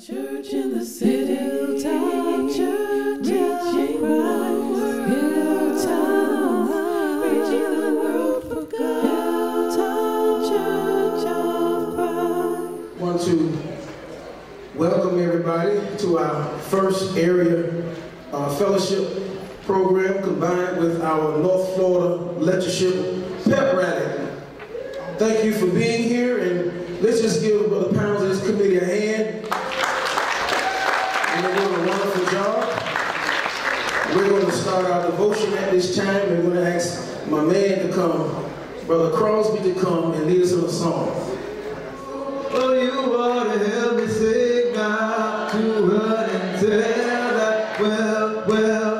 Church in the city, Hilltop Church, reaching Christ, Hilltop, reaching the world for God, Hilltop Church of Christ. want to welcome everybody to our first area uh, fellowship program combined with our North Florida lectureship pep rally. Thank you for being here and let's just give Brother Pounds and his committee a hand. Wonderful job. We're going to start our devotion at this time we're going to ask my man to come, Brother Crosby to come and lead us in a song. Oh, you ought to help me sing now to run and tell that well, well,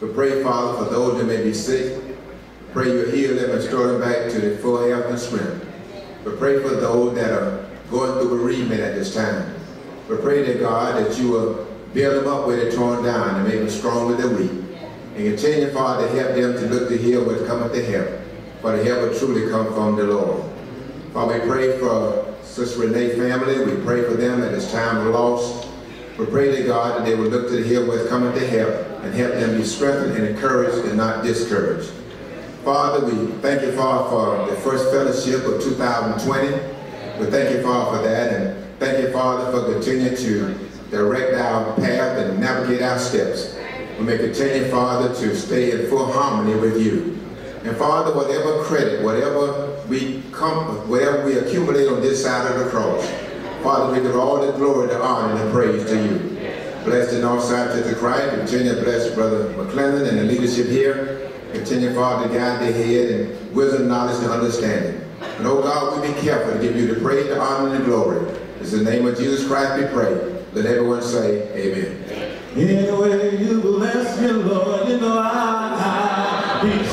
We pray, Father, for those that may be sick. Pray you heal them and restore them back to their full health and strength. We pray for those that are going through bereavement at this time. We pray that God that you will build them up where they're torn down and make them strong the weak. And continue, Father, to help them to look to hear what cometh to help. For the help will truly come from the Lord. Father, we pray for Sister Renee family. We pray for them at this time of loss. We pray to God that they will look to the with coming to help and help them be strengthened and encouraged and not discouraged. Father, we thank you, Father, for the first fellowship of 2020. We thank you, Father, for that, and thank you, Father, for continuing to direct our path and navigate our steps. We may continue, Father, to stay in full harmony with you. And Father, whatever credit, whatever we come, whatever we accumulate on this side of the cross, Father, we give all the glory, the honor, and the praise to you. Bless the Northside Church of Christ. Continue to bless Brother McClellan and the leadership here. Continue, Father, to guide their head and wisdom, knowledge, and understanding. And oh God, we be careful to give you the praise, the honor, and the glory. It's the name of Jesus Christ we pray. Let everyone say, Amen. Anyway, you bless me, Lord, you know I, I be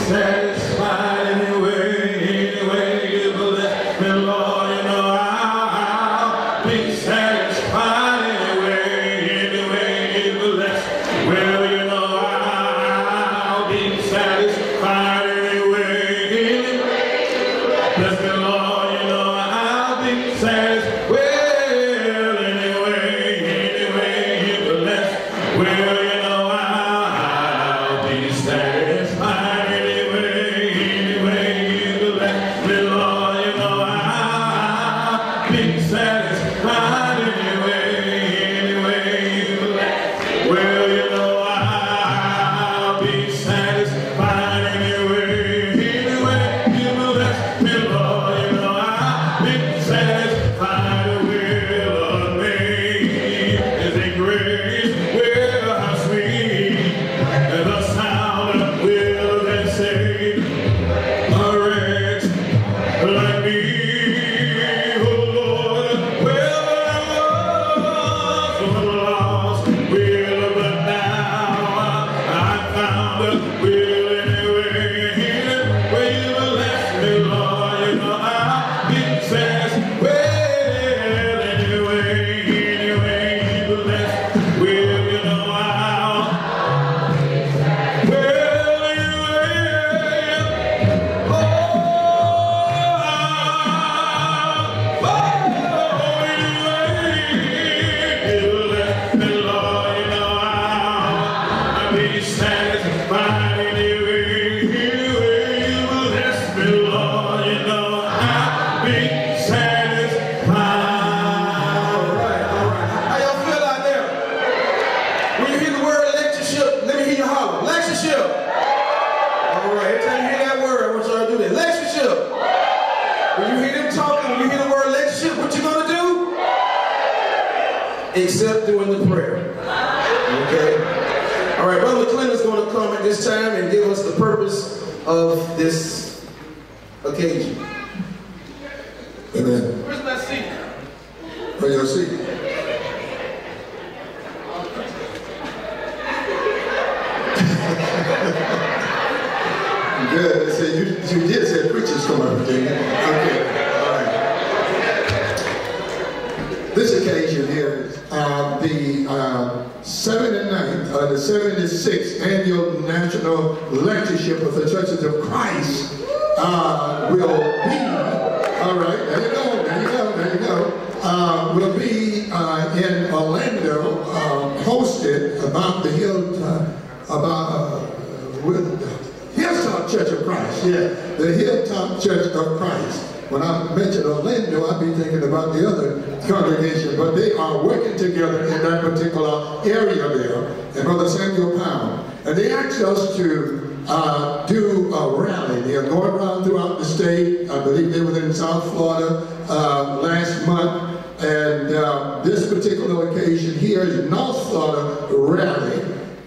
around throughout the state. I believe they were in South Florida uh, last month. And uh, this particular occasion here is North Florida rally.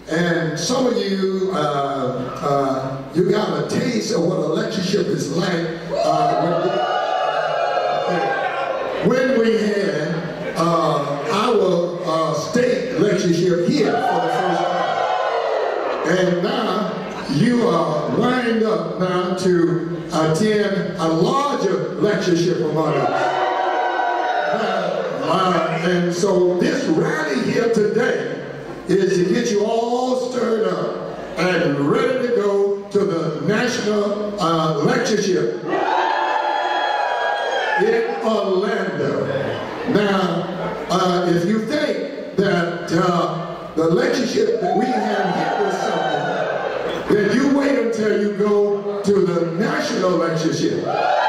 And some of you, uh, uh, you got a taste of what a lectureship is like up now to attend a larger lectureship among us. Uh, and so this rally here today is to get you all stirred up and ready to go to the national uh, lectureship in Orlando. Now, uh, if you think that uh, the lectureship that we have here is something, then you wait until you go to the national lectureship. Uh,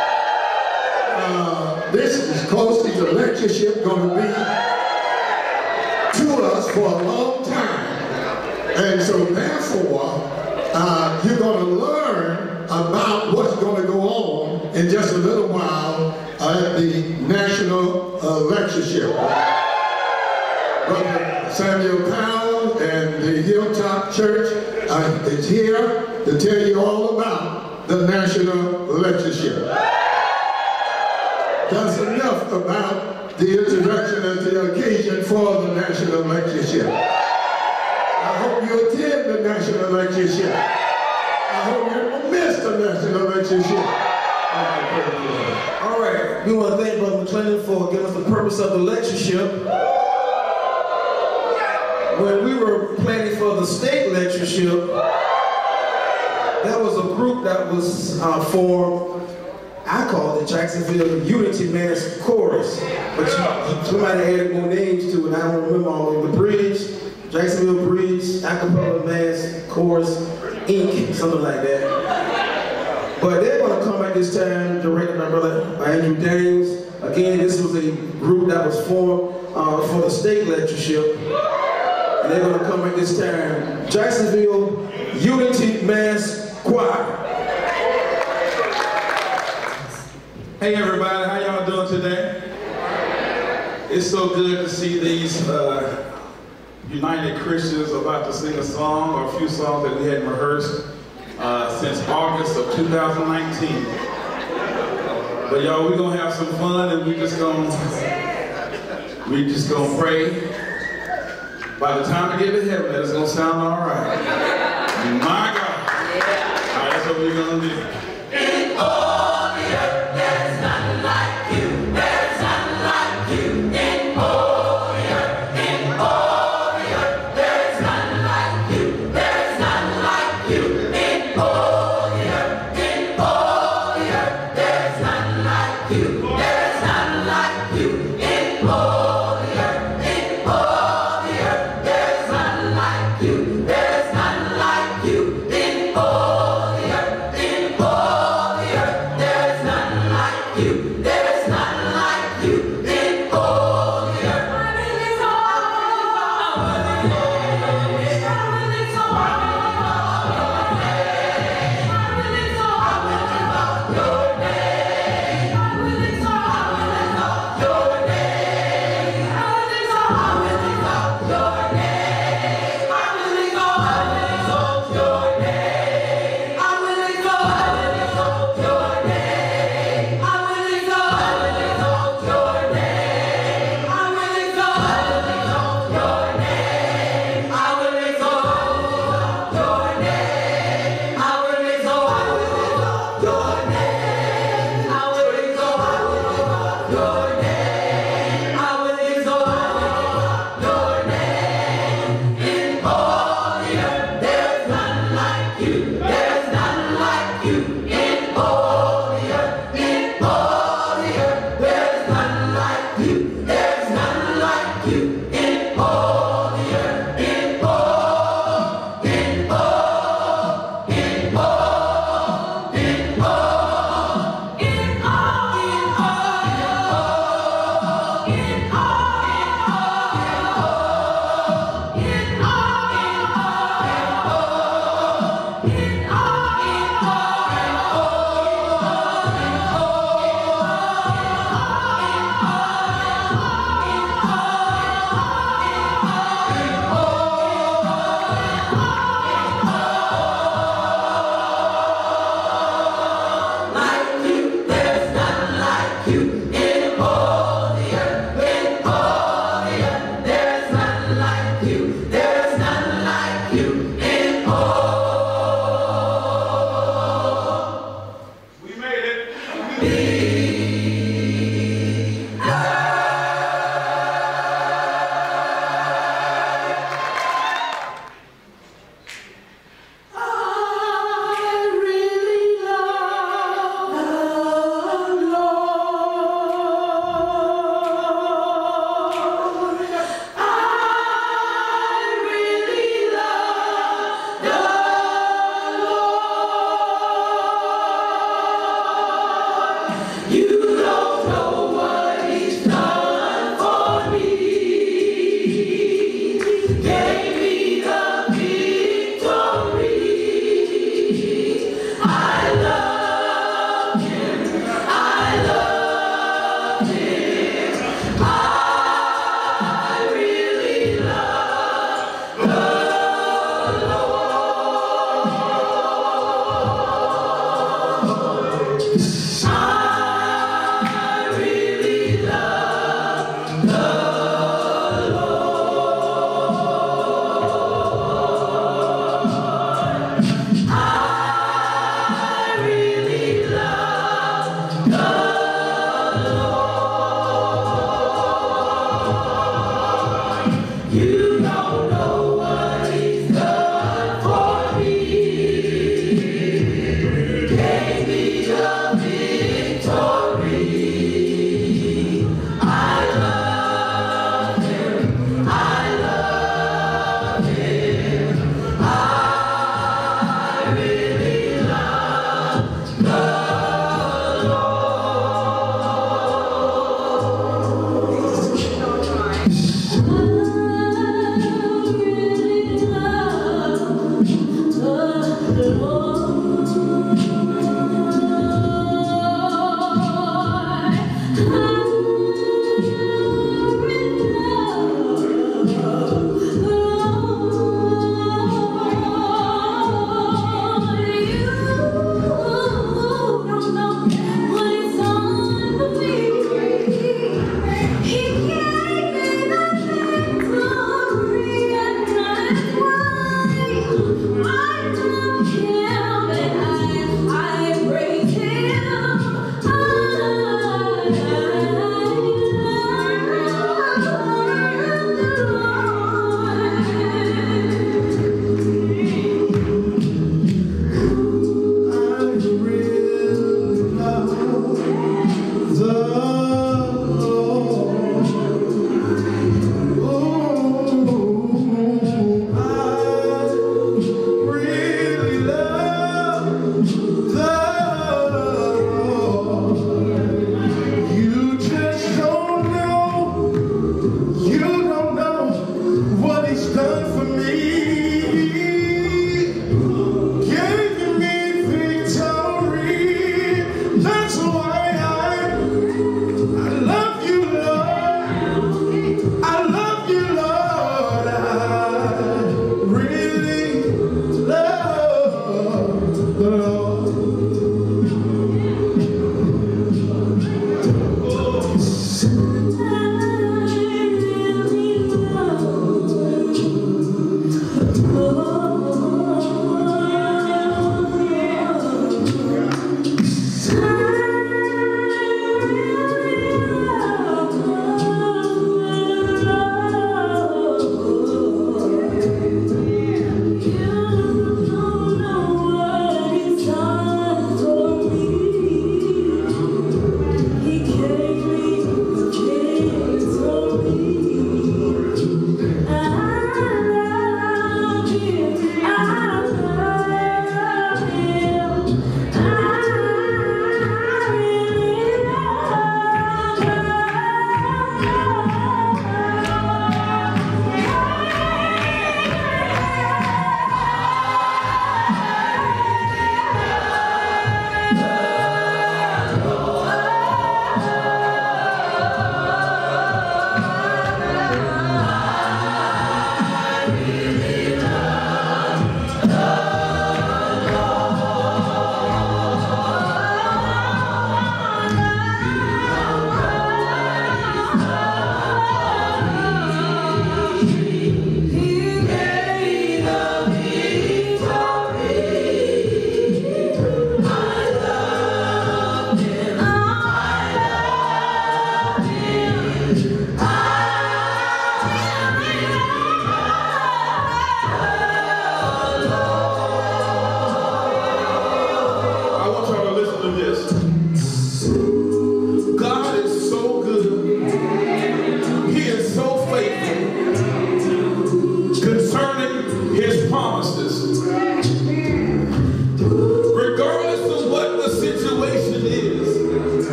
this is close as the lectureship going to be to us for a long time. And so therefore, uh, you're going to learn about what's going to go on in just a little while at the national uh, lectureship. Brother Samuel Powell and the Hilltop Church uh, is here to tell you all about the national lectureship. That's enough about the introduction and the occasion for the national lectureship. I hope you attend the national lectureship. I hope you don't miss the national lectureship. All right, we want to thank Brother McClendon for giving us the purpose of the lectureship. When we were planning for the state lectureship, there was a group that was uh, formed. I called it Jacksonville Unity Mass Chorus, but somebody added more names to it. I don't remember all of. The Bridge, Jacksonville Bridge, Acapella Mass Chorus, Inc., something like that. But they're going to come at this time, directed by Brother Andrew Daniels. Again, this was a group that was formed uh, for the state lectureship. And they're going to come at this time. Jacksonville Unity Mass Choir. Hey everybody, how y'all doing today? It's so good to see these uh, United Christians about to sing a song or a few songs that we hadn't rehearsed uh, since August of 2019. But y'all, we're gonna have some fun and we just gonna we just gonna pray. By the time we get to heaven, it's gonna sound all right. My God. All right, that's what we're gonna do.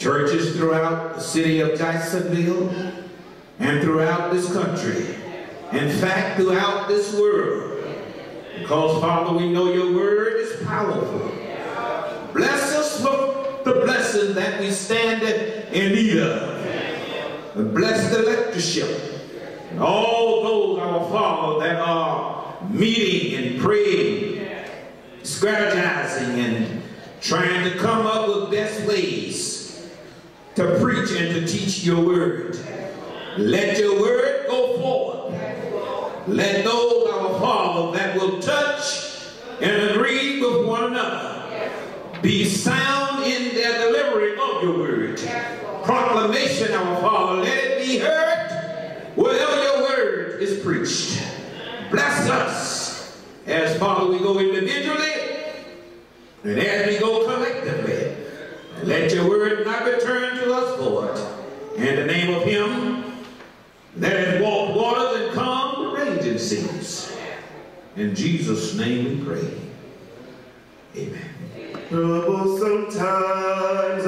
churches throughout the city of Jacksonville and throughout this country. In fact, throughout this world. Because, Father, we know your word is powerful. Bless us with the blessing that we stand in need of. And bless the lectureship and all those, our Father, that are meeting and praying, strategizing and trying to come up with best ways to preach and to teach your word. Let your word go forth. Let those, our Father, that will touch and agree with one another be sound in their delivery of your word. Proclamation, our Father, let it be heard wherever your word is preached. Bless us as, Father, we go individually and as we go collectively. And let your word not return to us, Lord. In the name of him that hath walked waters and calmed raging seas. In Jesus' name we pray. Amen. Trouble sometimes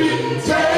What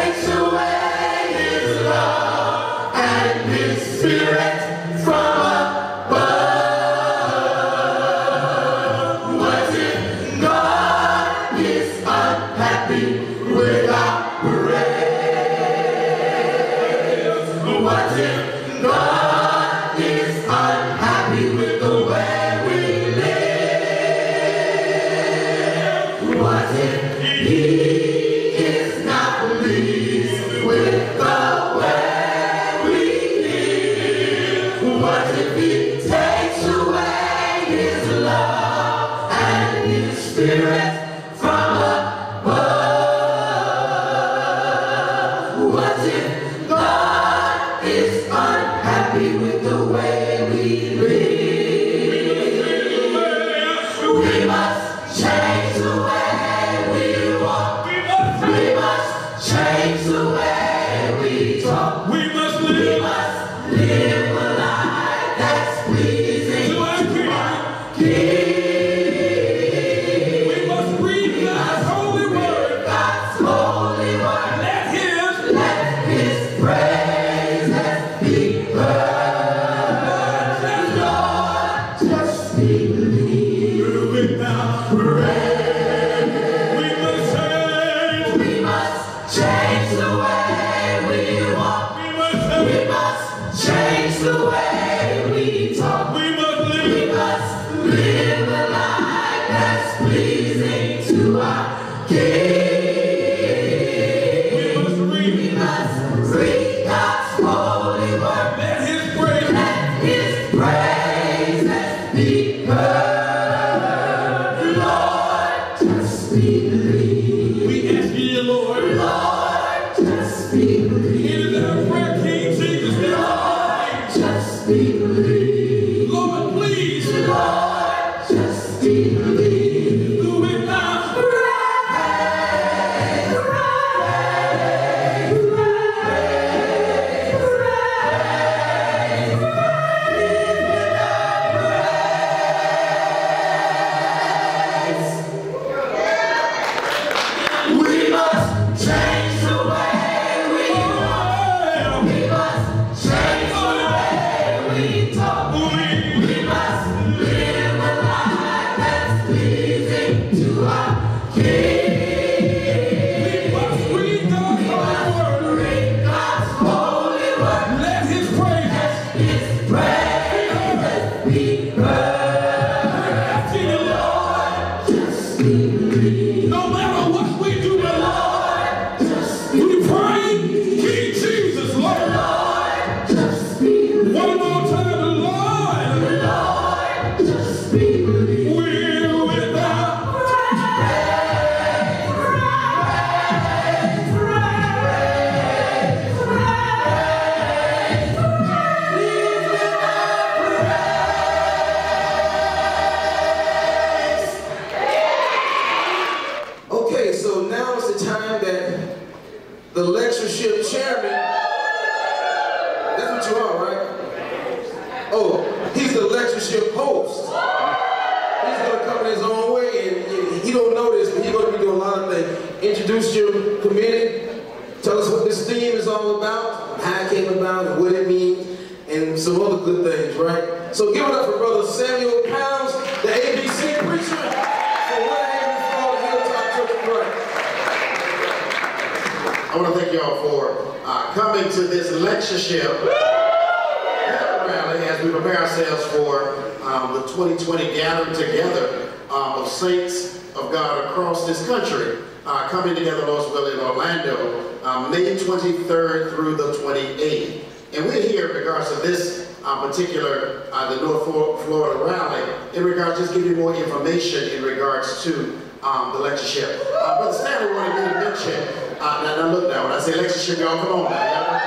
mention, uh, now, now look now, when I say lectureship, y'all come on now.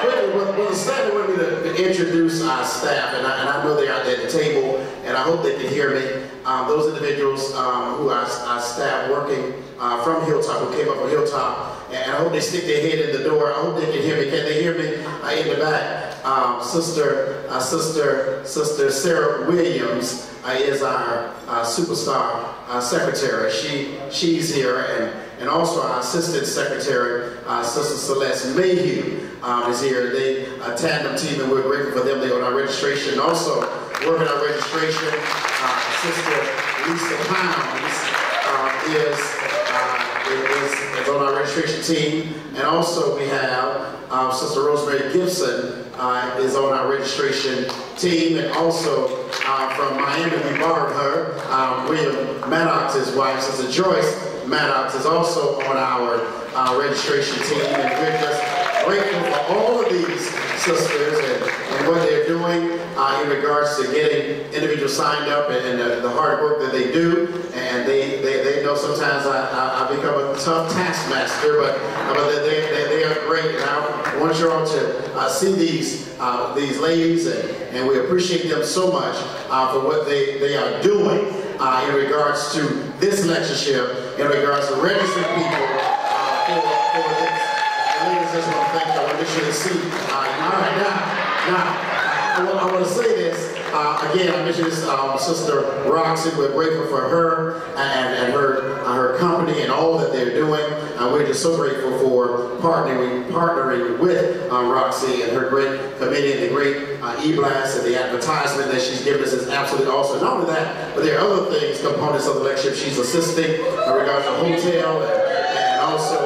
Quickly, Brother Stanley wanted me to, to introduce our staff, and I, and I know they're out there at the table, and I hope they can hear me. Um, those individuals um, who are our staff working uh, from Hilltop, who came up from Hilltop, and I hope they stick their head in the door. I hope they can hear me. Can they hear me uh, in the back? Um, sister, uh, sister, sister Sarah Williams uh, is our uh, superstar uh, secretary. She, she's here, and and also our assistant secretary, uh, Sister Celeste Mayhew, um, is here. They a tandem team, and we're grateful for them. They're on our registration. Also, working our registration, uh, Sister Lisa Pounds uh, is, uh, is, is, on our registration team. And also we have um, Sister Rosemary Gibson uh, is on our registration team. And also uh, from Miami, we borrowed her, um, William Maddox's wife, Sister Joyce, Maddox is also on our uh, registration team, and we're just grateful for all of these sisters and, and what they're doing uh, in regards to getting individuals signed up and, and the, the, hard work that they do. And they, they, they know sometimes I, I, I become a tough taskmaster, but, but they, they, they are great. And I want you all to uh, see these, uh, these ladies, and, and we appreciate them so much uh, for what they, they are doing uh, in regards to this lectureship, in regards to registering people uh, for, for this. And ladies, I just want to thank you. I want to sure they see. Uh, all right, now, now, I want, I want to say this. Uh, again, I mentioned this um, sister Roxy. We're grateful for her and, and her uh, her company and all that they're doing. And we're just so grateful for partnering partnering with uh, Roxy and her great committee and the great uh, e-blast and the advertisement that she's given us is absolutely awesome. Not only that, but there are other things, components of the lecture she's assisting in regards to hotel and, and also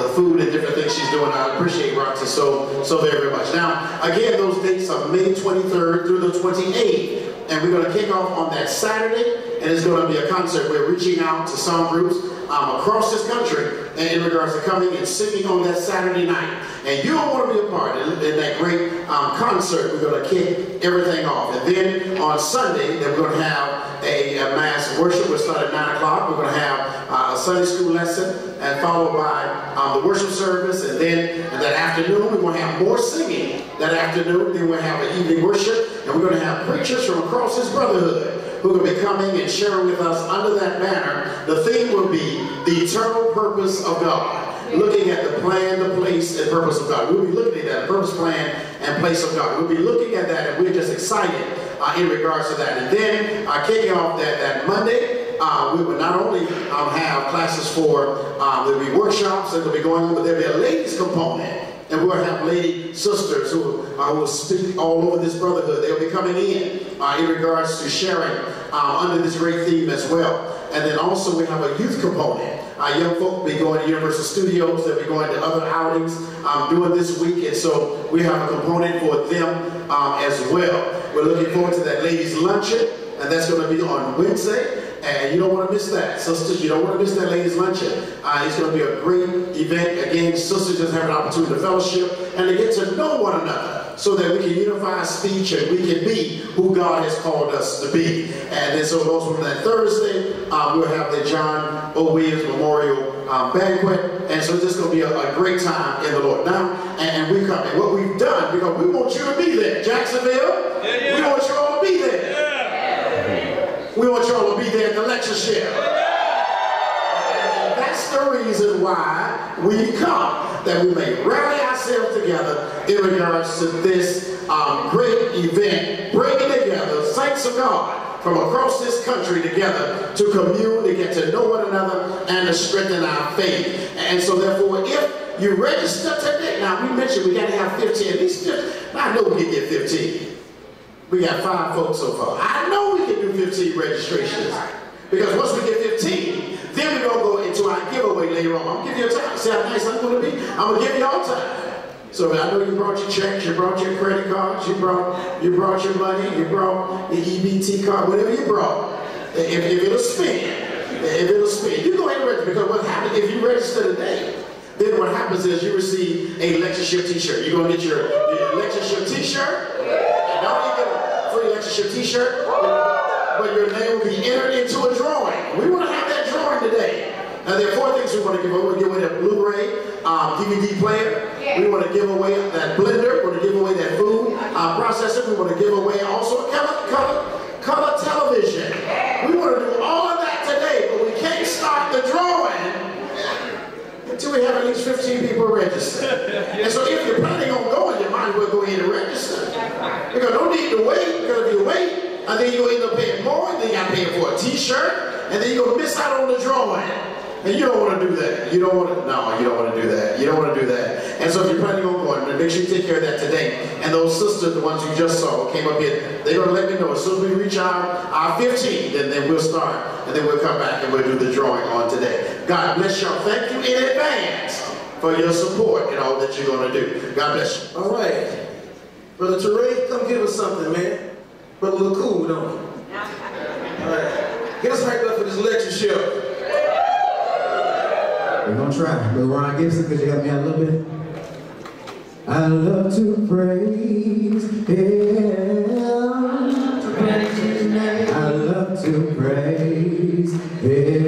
the food and different things she's doing. I appreciate Roxy so, so very much. Now, again, those dates are May 23rd through the 28th. And we're going to kick off on that Saturday, and it's going to be a concert. We're reaching out to some groups um, across this country in regards to coming and singing on that Saturday night. And you don't want to be a part in, in that great um, concert. We're going to kick everything off. And then on Sunday, then we're going to have a, a mass worship. We'll start at 9 o'clock. We're going to have uh, a Sunday school lesson and followed by um, the worship service. And then that afternoon, we're going to have more singing that afternoon. Then we'll have an evening worship. And we're going to have preachers from across this brotherhood who will be coming and sharing with us under that banner. The theme will be the eternal purpose of God. Looking at the plan, the place, and purpose of God. We'll be looking at that, purpose, plan, and place of God. We'll be looking at that, and we're just excited uh, in regards to that. And then, uh, kicking off that, that Monday, uh, we will not only um, have classes for, um, there'll be workshops that will be going on, but there'll be a ladies component and we'll have lady sisters who uh, will speak all over this brotherhood. They'll be coming in uh, in regards to sharing uh, under this great theme as well. And then also we have a youth component. Our young folk will be going to Universal Studios. They'll be going to other outings um, doing this week. And so we have a component for them um, as well. We're looking forward to that ladies' luncheon. And that's going to be on Wednesday. And you don't want to miss that. Sisters, you don't want to miss that ladies' luncheon. Uh, it's going to be a great event. Again, sisters just have an opportunity to fellowship and to get to know one another so that we can unify speech and we can be who God has called us to be. And then so those from that Thursday, um, we'll have the John O. Williams Memorial um, Banquet. And so it's just going to be a, a, great time in the Lord. Now, and, and we come, and what we've done, because we want you to be there. Jacksonville, yeah, yeah. we want you all to be there. Yeah. We want y'all to be there at the lectureship. That's the reason why we come, that we may rally ourselves together in regards to this um, great event, bringing together saints of God from across this country together to commune, to get to know one another, and to strengthen our faith. And so therefore, if you register today, now we mentioned we got to have 15, at least 15. I know we can get 15. We got five folks so far. I know we can do 15 registrations. Because once we get 15, then we're going to go into our giveaway later on. I'm going to give you a time. See how nice I'm going to be? I'm going to give you all time. So I know you brought your checks, you brought your credit cards, you brought you brought your money, you brought your EBT card, whatever you brought. If, if it'll spin, if it'll spin. You go ahead and register because what happens if you register today, then what happens is you receive a lectureship t-shirt. You're gonna get your, your lectureship t-shirt. Lectureship t-shirt, but your name will be entered into a drawing. We want to have that drawing today. Now there are four things we want to give away. We want to give away that Blu-ray um, DVD player. We want to give away that blender. We want to give away that food uh, processor. We want to give away also a color, color, color television. We want to do all of that today, but we can't start the drawing until we have at least 15 people registered. And so if you're planning on going, might as well go ahead and register. Because no need to wait, because if you wait, and then you'll end up paying more, and then you got to pay for a t-shirt, and then you're to miss out on the drawing. And you don't want to do that. You don't want to, no, you don't want to do that. You don't want to do that. And so if you're planning on going, make sure you take care of that today. And those sisters, the ones you just saw, came up here, they're going to let me know as soon as we reach our, our 15, then, then we'll start. And then we'll come back and we'll do the drawing on today. God bless y'all. Thank you in advance for your support and all that you're going to do. God bless you. All right. Brother Teray, come give us something, man. Brother look cool, don't he? All right. Get us hyped up for this lectureship. We're gonna try. Brother Ron Gibson, could you help me out a little bit? I love to praise Him. I love to praise Him.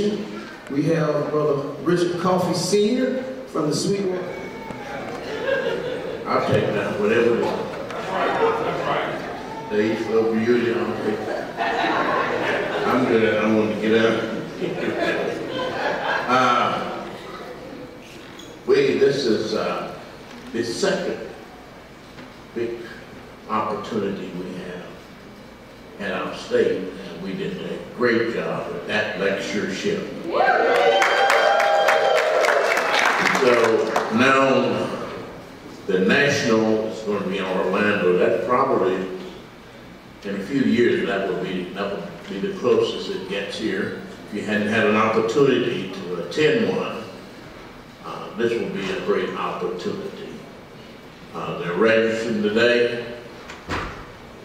We have Brother Richard Coffey Sr. from the Sweetwater. I'll take that, whatever it is. They used to usually on I'm good, I don't want to get out. uh, we, this is uh, the second big opportunity we have in our state we did a great job with that lectureship. So now the National is going to be in Orlando. That probably, in a few years, that will be, that will be the closest it gets here. If you hadn't had an opportunity to attend one, uh, this will be a great opportunity. Uh, they're registering today.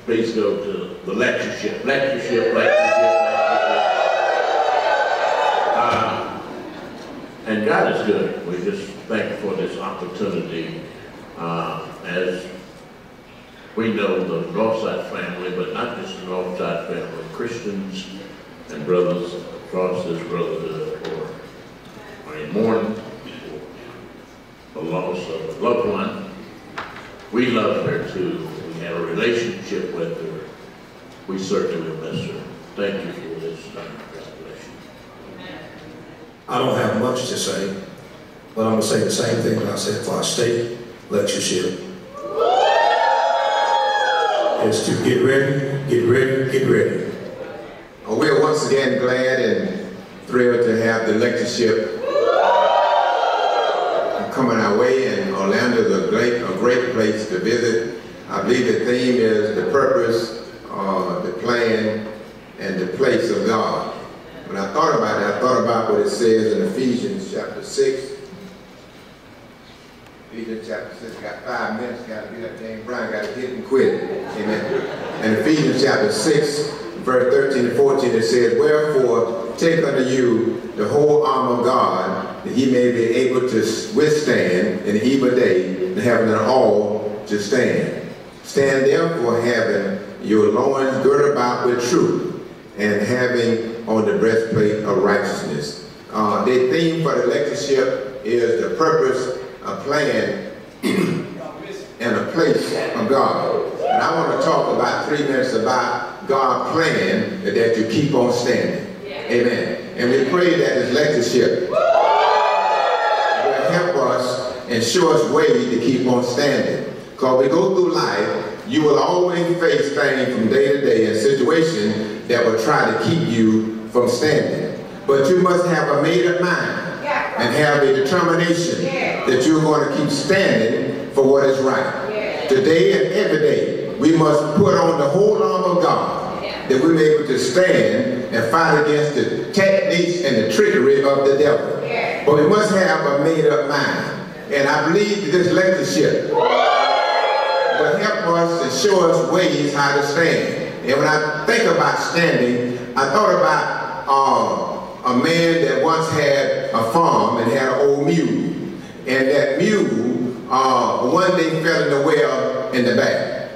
Please go to the lectureship, lectureship, lectureship, lectureship. Um, ah, and God is good. We just thank for this opportunity. Uh, as we know the Northside family, but not just the Northside family, Christians and brothers across this brotherhood are, are in mourning for the loss of a loved one. We love her too. We have a relationship with her. We certainly will miss her. Thank you for this. Uh, God bless you. I don't have much to say, but I'm going to say the same thing that I said for our state lectureship. Is to get ready, get ready, get ready. Uh, We're once again glad and thrilled to have the lectureship coming our way, and Orlando is a great, a great place to visit. I believe the theme is the purpose, uh, the plan, and the place of God. When I thought about it, I thought about what it says in Ephesians chapter 6. Ephesians chapter 6, got five minutes, got to be like James Brown, got to hit and quit. Amen. In Ephesians chapter 6, verse 13 and 14, it says, Wherefore take unto you the whole armor of God, that ye may be able to withstand in the evil day, and having it all to stand. Stand therefore having your loins girded about with truth, and having on the breastplate of righteousness. Uh, the theme for the lectureship is the purpose, a plan, and a place of God. And I want to talk about three minutes about God's plan that you keep on standing. Amen. And we pray that this lectureship will help us and show us ways to keep on standing. Because we go through life, you will always face things from day to day and situations that will try to keep you from standing. But you must have a made up mind and have a determination that you're going to keep standing for what is right. Today and every day, we must put on the whole armor of God that we're able to stand and fight against the techniques and the trickery of the devil. But we must have a made up mind. And I believe this lectureship will help us and show us ways how to stand. And when I think about standing, I thought about uh, a man that once had a farm and had an old mule. And that mule uh, one day fell in the well in the back.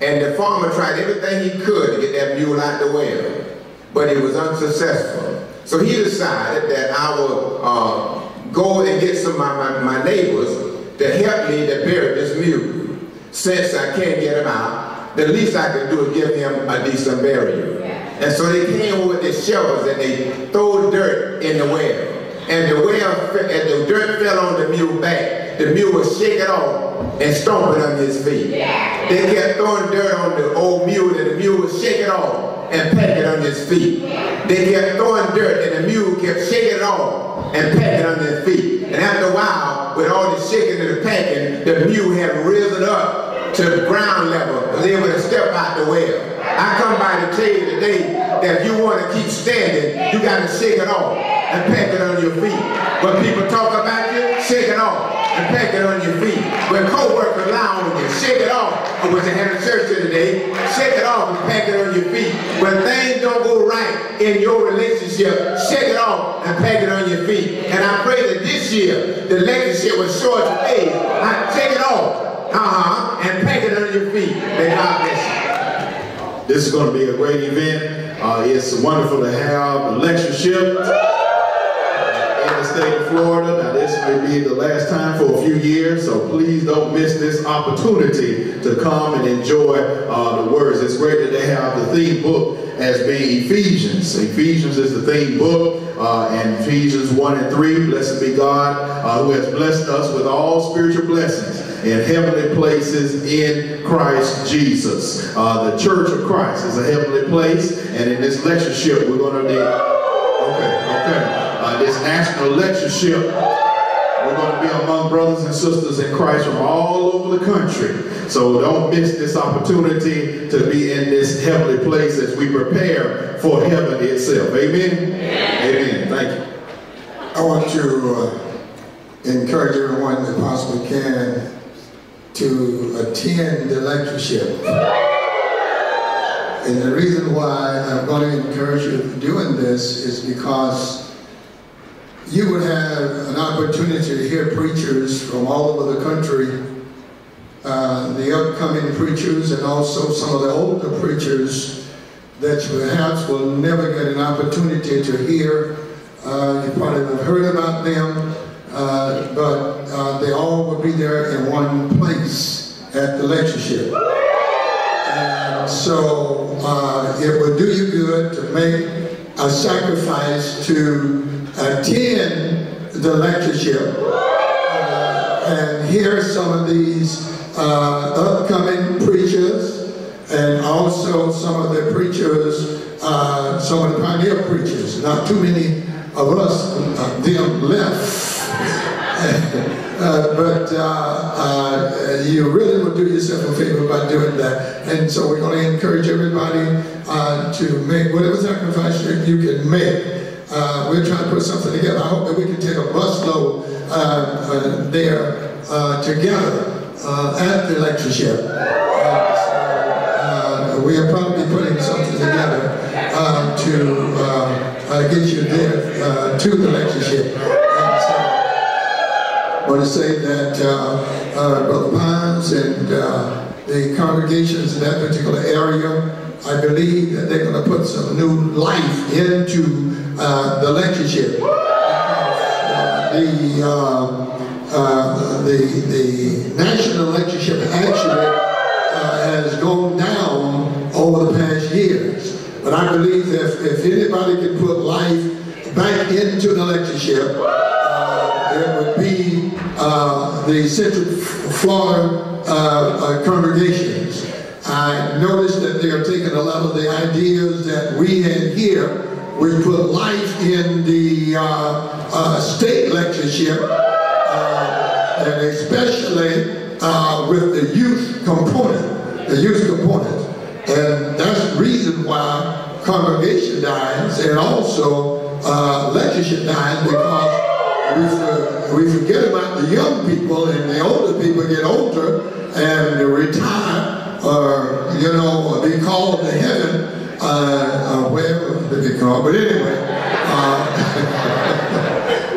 And the farmer tried everything he could to get that mule out of the well, but it was unsuccessful. So he decided that I would uh, go and get some of my, my, my neighbors to help me to bury this mule. Since I can't get him out, the least I can do is give him a decent burial. And so they came with their shovels and they threw dirt in the well. And the well, and the dirt fell on the mule back. The mule was shaking off and stomping on his feet. They kept throwing dirt on the old mule and the mule was shaking off and pecking on his feet. They kept throwing dirt and the mule kept shaking off and pecking on his feet. And after a while, with all the shaking and the pecking, the mule had risen up to the ground level and able to step out the well. I come by to tell you today that if you want to keep standing, you got to shake it off and peck it on your feet. When people talk about you, shake it and peck it on your feet. When co-workers lie on you, shake it off. I was in a church here today. Shake it off and peck it on your feet. When things don't go right in your relationship, shake it off and peck it on your feet. And I pray that this year, the relationship show its face. I take it off, uh-huh, and peck it on your feet. May God bless you. This is going to be a great event. Uh, it's wonderful to have a lectureship the state of Florida. Now, this may be the last time for a few years, so please don't miss this opportunity to come and enjoy uh, the words. It's great that they have the theme book as being Ephesians. Ephesians is the theme book, uh, and Ephesians 1 and 3, blessed be God, uh, who has blessed us with all spiritual blessings in heavenly places in Christ Jesus. Uh, the Church of Christ is a heavenly place, and in this lectureship, we're going to national lectureship, we're going to be among brothers and sisters in Christ from all over the country. So don't miss this opportunity to be in this heavenly place as we prepare for heaven itself. Amen? Amen. Thank you. I want to uh, encourage everyone that possibly can to attend the lectureship. And the reason why I'm going to encourage you doing this is because you would have an opportunity to hear preachers from all over the country, uh, the upcoming preachers and also some of the older preachers that perhaps will never get an opportunity to hear. Uh, you probably have heard about them, uh, but uh, they all will be there in one place at the lectureship. And so uh, it would do you good to make a sacrifice to attend the lectureship uh, and hear some of these uh, upcoming preachers and also some of the preachers, uh, some of the pioneer preachers. Not too many of us, uh, them left. Uh, but uh, uh, you really will do yourself a favor by doing that. And so we're going to encourage everybody to make whatever sacrifice you can make. Uh, we're trying to put something together. I hope that we can take a busload uh, uh, there uh, together uh, at the lectureship. So, we are probably putting something together to get you there to the lectureship. I want to say that Brother Pines and the congregations in that particular area, I believe that they're going to put some new life into uh, the lectureship. Uh, the, uh, uh, the, the national lectureship actually uh, has gone down over the past years. But I believe if, if anybody can put life back into the lectureship, uh, it would be uh, the Central Florida uh, uh, congregations. I noticed that they are taking a lot of the ideas that we had here. We put life in the uh, uh, state lectureship, uh, and especially uh, with the youth component, the youth component. And that's the reason why congregation dies and also uh, lectureship dies because we, for, we forget about the young people and the older people get older and retire or, you know, be called to heaven, uh, uh, wherever they be called. But anyway, uh,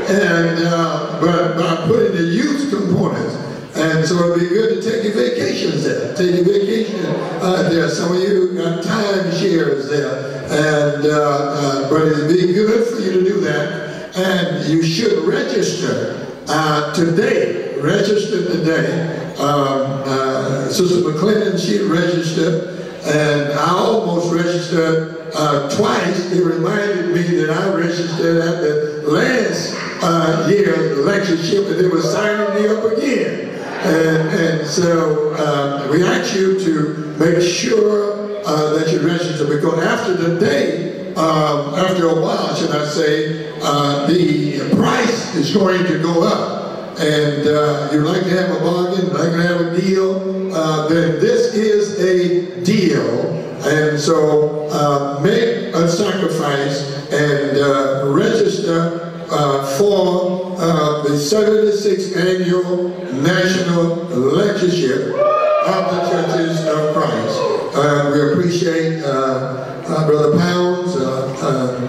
and uh, but by putting the youth component, and so it'd be good to take your vacations there. Take your vacation uh, there. Some of you got time shares there, and uh, uh, but it'd be good for you to do that. And you should register uh, today. Register today. Um, uh, Sister McClendon, she registered, and I almost registered uh, twice. It reminded me that I registered at the last uh, year's lectureship, and they were signing me up again. And, and so uh, we ask you to make sure uh, that you register because after the day, um, after a while, should I say, uh, the price is going to go up. And uh, you'd like to have a bargain, like to have a deal, uh, then this is a deal. And so uh, make a sacrifice and uh, register uh, for uh, the 76th Annual National Lectureship of the Churches of Christ. We appreciate Brother Pounds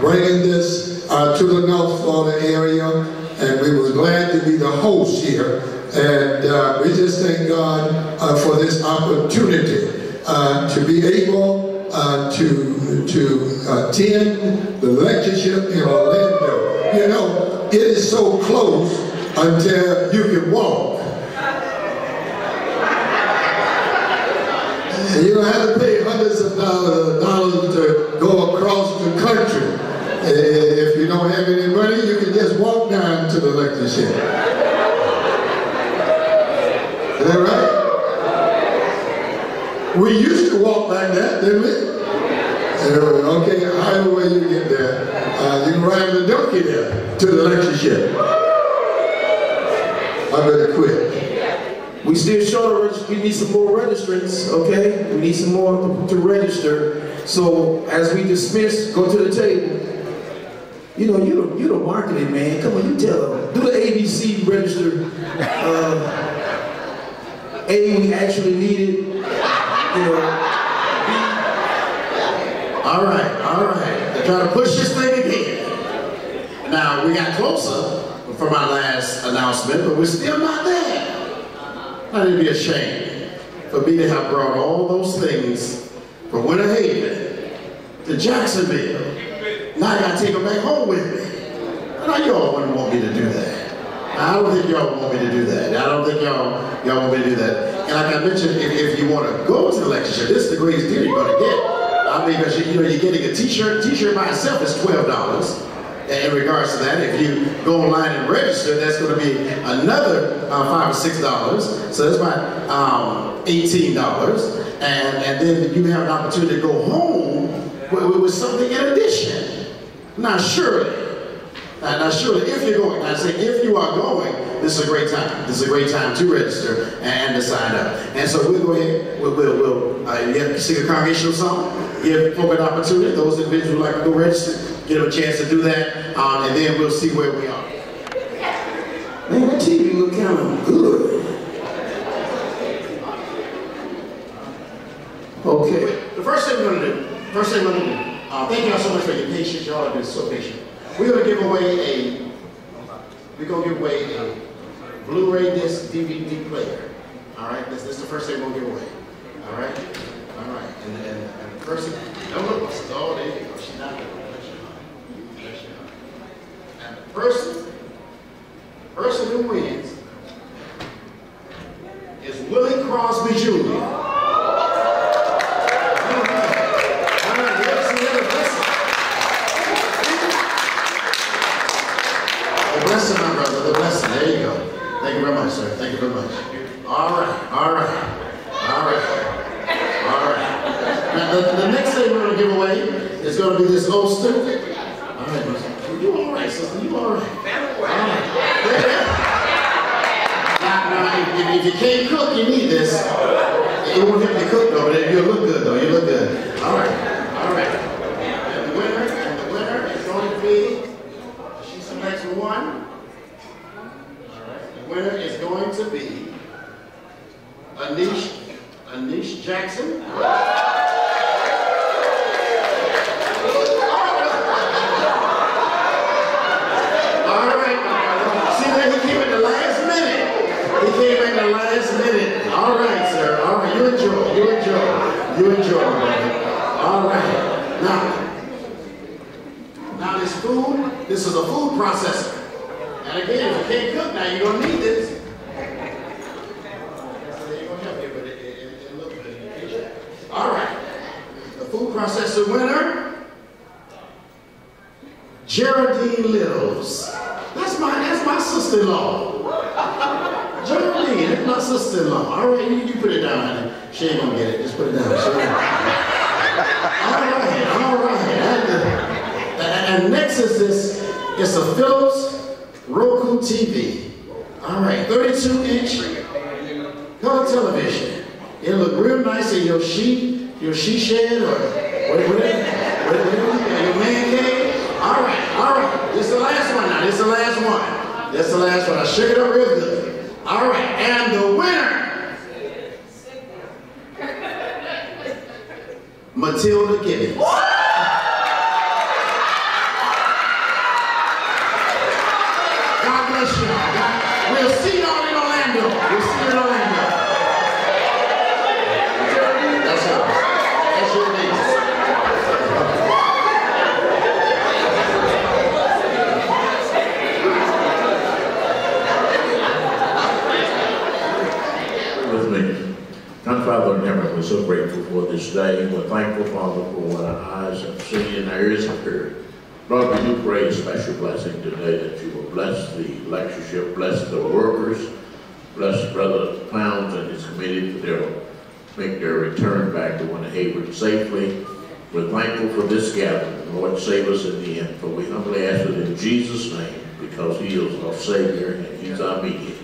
bringing this to the North Florida area, and we were glad to be the host here. And uh, we just thank God uh, for this opportunity uh, to be able uh, to, to attend the lectureship in Orlando. You know, it is so close until you can walk. And you don't have to pay hundreds of dollars to go across the country. Eh, If you don't have any money, you can just walk down to the lectureship. Is that right? We used to walk like that, didn't we? Uh, Okay, either way you get there, uh, you can ride the donkey there to the lecture lectureship. I better quit. We still short we need some more registrants, okay? We need some more to register. So as we dismiss, go to the table. You know, you the, you the marketing man. Come on, you tell them. Do the ABC register. Uh, A, we actually need it. You know. All right, all right. They're trying to push this thing again. Now now, we got closer from our last announcement, but we're still not there. Now, it'd be a shame for me to have brought all those things from Winter Haven to Jacksonville. Now I gotta take them back home with me. Now y'all wouldn't want me to do that. I don't think y'all want me to do that. I don't think y'all y'all want me to do that. And like I mentioned, if, if you want to go to the lectureship, this is the greatest deal you're gonna get. I mean, because you, you know, you're getting a t-shirt. T-shirt by itself is twelve dollars. In regards to that, if you go online and register, that's going to be another uh, five or six dollars. So that's about um, eighteen dollars, and and then you have an opportunity to go home with, with something in addition. Now, surely, now, surely, if you're going, I say if you are going, this is a great time. This is a great time to register and to sign up. And so we'll go ahead, we'll, we'll, we'll uh, yeah, sing a congregational song, give folk an opportunity, those individuals who like to go register, them a chance to do that, um, and then we'll see where we are. Man, that TV look kind of good. Okay. The first thing we're to do, first thing we're to do, uh, thank y'all so much for your patience. Y'all have been so patient. We're to give away a, we're to give away a Blu-ray disc DVD player. All right, this, this is the first thing we'll give away. All right, all right, and, and, and the person, don't look, oh, there you go, she's not. And the person, the person who wins is Willie Crosby Jr. The blessing, my brother, the blessing. There you go. Thank you very much, sir. Thank you very much. All right, all right, all right, all right. Now, the, the next thing we're going to give away is going to be this Ulster. All right. You all right, sister? You all right? All right. Now, if, if you can't cook, you need this. It won't help you cook, though, but you'll look good, though. You look good. All right. And the winner, and the winner is going to be she selects one. The winner is going to be Anish, Anish Jackson. All right, my. See that he came at the last minute. He came at the last minute. All right, sir. All right, you enjoy. My. All right. Now, now this food, this is a food processor. And again, if you can't cook now, you're gonna need this. You. All right. The food processor winner, Geraldine Littles. That's my that's my sister-in-law. Geraldine, that's my sister-in-law. All right, you, you put it down, honey. She ain't gonna get it. Just put it down. She all right, all right. And, and next is this, it's a Philips Roku TV. All right, 32 inch color television. It'll look real nice in your sheet, your she shed or whatever, whatever, your man cave. All right, all right. This is the last one now. This is the last one. This is the last one. I shook it up real good. All right, and the winner Matilda Gibbons. God bless you. God, we'll see y'all in Orlando. We'll see you in Orlando. That's yours. That's your name. with me. Our Father in heaven, we're so grateful for this day. We're thankful, Father, for what our eyes have seen and our ears have heard. Lord, we do pray a special blessing today that you will bless the lectureship, bless the workers, bless Brother Clowns and his committee that they'll make their return back to Winter Haven safely. We're thankful for this gathering. Lord, save us in the end. For we humbly ask it in Jesus' name, because he is our Savior and he's our mediator.